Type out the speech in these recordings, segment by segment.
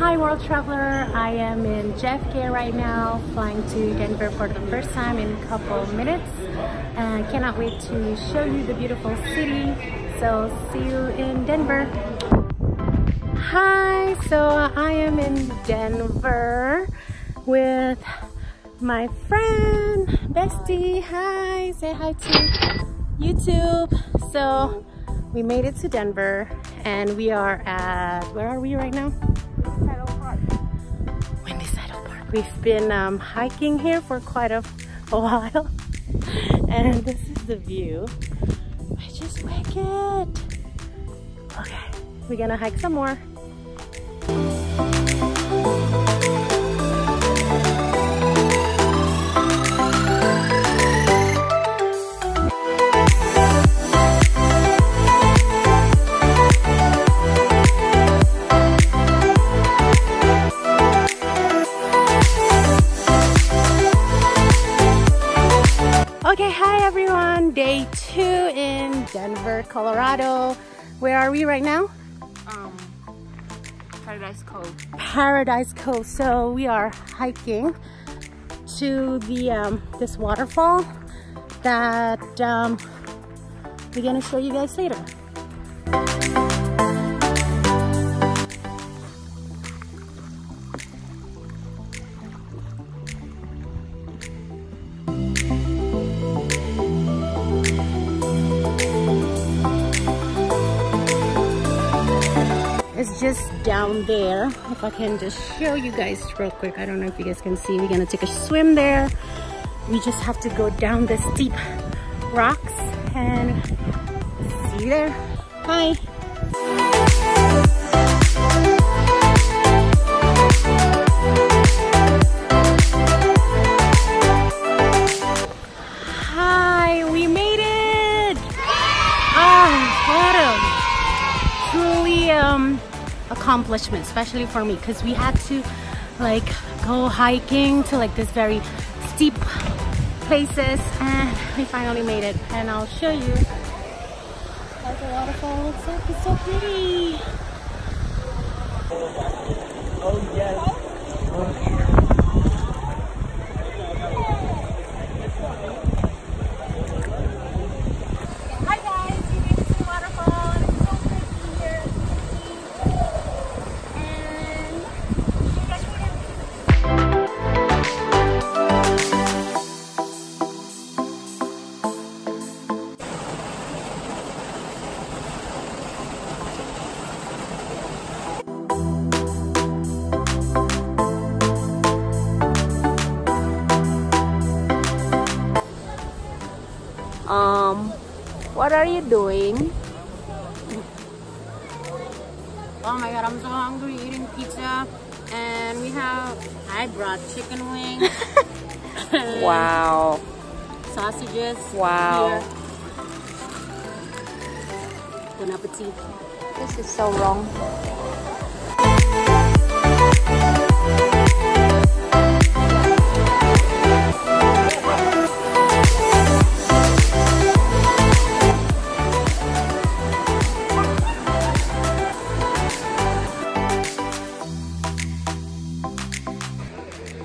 Hi world traveler, I am in JFK right now, flying to Denver for the first time in a couple minutes and cannot wait to show you the beautiful city. So see you in Denver. Hi, so I am in Denver with my friend, Bestie. Hi, say hi to YouTube. So we made it to Denver and we are at, where are we right now? We've been um, hiking here for quite a, a while and this is the view, which is wicked. Okay, we're gonna hike some more. Denver, Colorado. Where are we right now? Um, Paradise Cove. Paradise Cove. So we are hiking to the um, this waterfall that um, we're gonna show you guys later. It's just down there. If I can just show you guys real quick. I don't know if you guys can see. We're gonna take a swim there. We just have to go down the steep rocks and see you there. Bye. Accomplishment, especially for me, because we had to like go hiking to like this very steep places, and we finally made it. And I'll show you how the waterfall looks like. It's so pretty. Oh yes. Oh, Um, what are you doing? Oh my god, I'm so hungry eating pizza. And we have, I brought chicken wings, Wow. sausages. Wow. Here. Bon appetit. This is so wrong.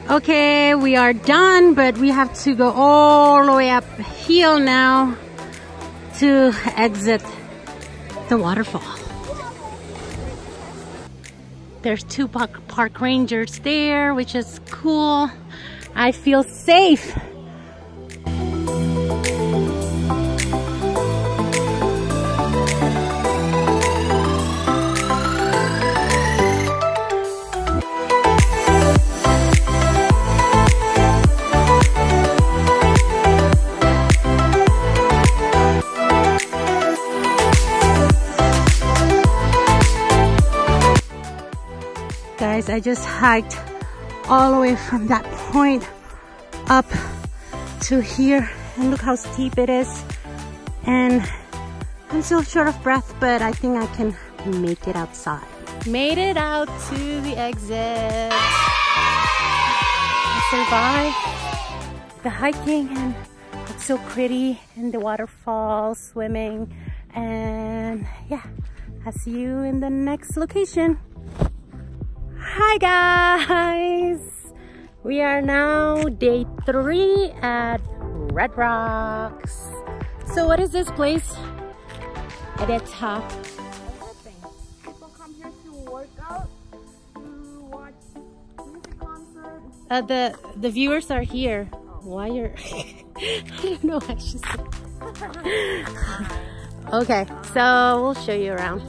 Okay, we are done, but we have to go all the way up hill now to exit the waterfall. There's two park, park rangers there, which is cool. I feel safe. Guys, I just hiked all the way from that point up to here and look how steep it is. And I'm still short of breath, but I think I can make it outside. Made it out to the exit. I survived the hiking and it's so pretty and the waterfall swimming and yeah I'll see you in the next location Hi guys! We are now day three at Red Rocks. So what is this place at the top? People come here to work out, to watch music. Uh, the the viewers are here. Why are I don't know what she said. okay, so we'll show you around.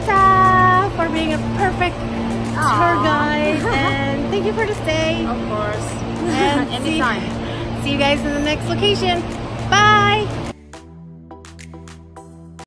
Edita for being a perfect tour guide, and thank you for the stay. Of course. And see- Anytime. See you guys in the next location. Bye.